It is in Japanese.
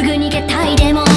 すぐ逃げたいでも